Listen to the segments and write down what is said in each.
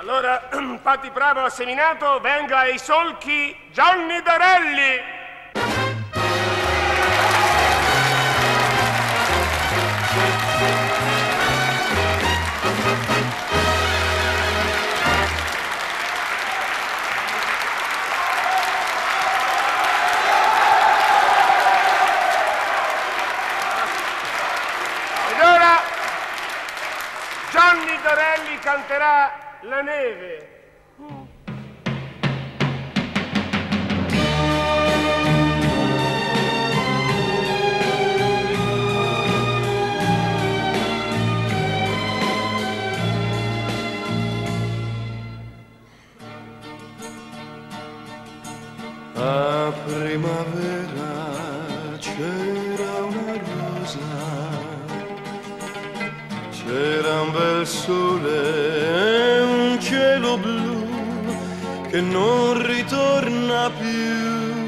Allora, Patti Bravo ha seminato, venga ai solchi Gianni Darelli. Ora Gianni Darelli canterà La neve. A primavera c'era una rosa, c'era un bel sole che non ritorna più.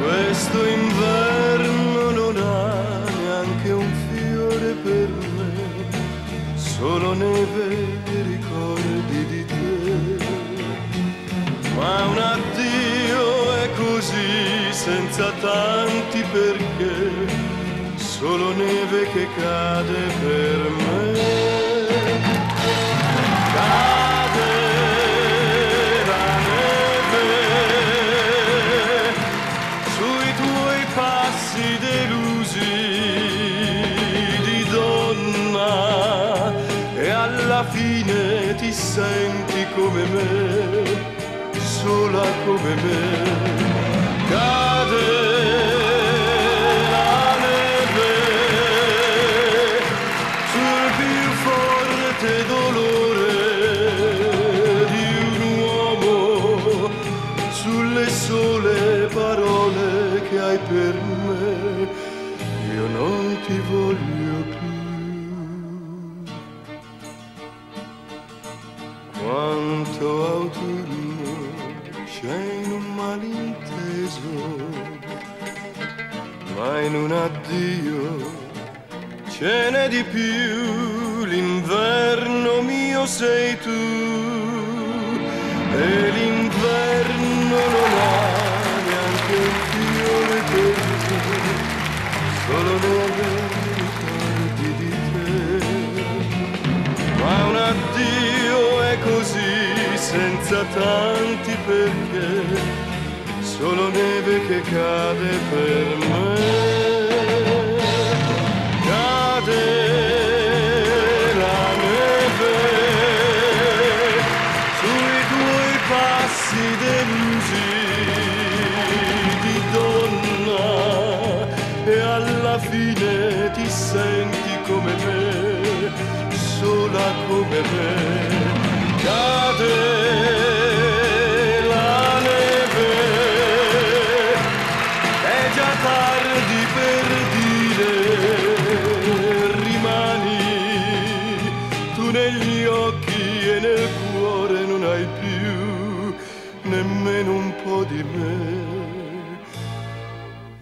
Questo inverno non ha neanche un fiore per me, solo neve e ricordi di te ma un addio è così senza tanti perché, solo neve che cade per me. Passi delusi di donna e alla fine ti senti come me sola come me. Cade la neve sul più forte dolore di un uomo, sulle sole hai per me. Io non ti voglio più. Quanto autunno c'è in un malinteso, ma in un addio ce n'è di più. L'inverno mio sei tu e solo neve ricordi di te ma un addio è così senza tanti perché, solo neve che cade per me. Alla fine ti senti come me, sola come me. Cade la neve, è già tardi per dire rimani tu negli occhi e nel cuore non hai più nemmeno un po' di me,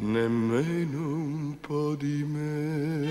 nemmeno un po' di me.